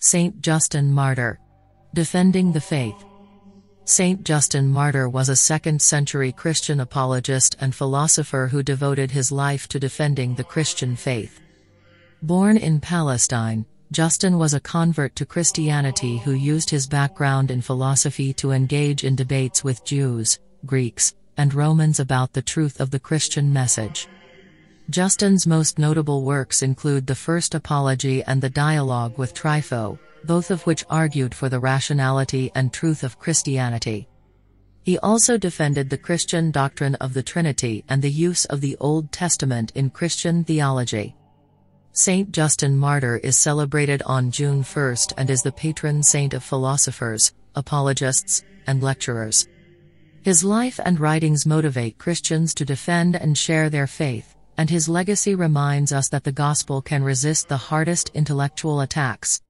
Saint Justin Martyr. Defending the Faith. Saint Justin Martyr was a 2nd century Christian apologist and philosopher who devoted his life to defending the Christian faith. Born in Palestine, Justin was a convert to Christianity who used his background in philosophy to engage in debates with Jews, Greeks, and Romans about the truth of the Christian message. Justin's most notable works include the First Apology and the Dialogue with Trypho, both of which argued for the rationality and truth of Christianity. He also defended the Christian doctrine of the Trinity and the use of the Old Testament in Christian theology. Saint Justin Martyr is celebrated on June 1st and is the patron saint of philosophers, apologists, and lecturers. His life and writings motivate Christians to defend and share their faith, and his legacy reminds us that the gospel can resist the hardest intellectual attacks.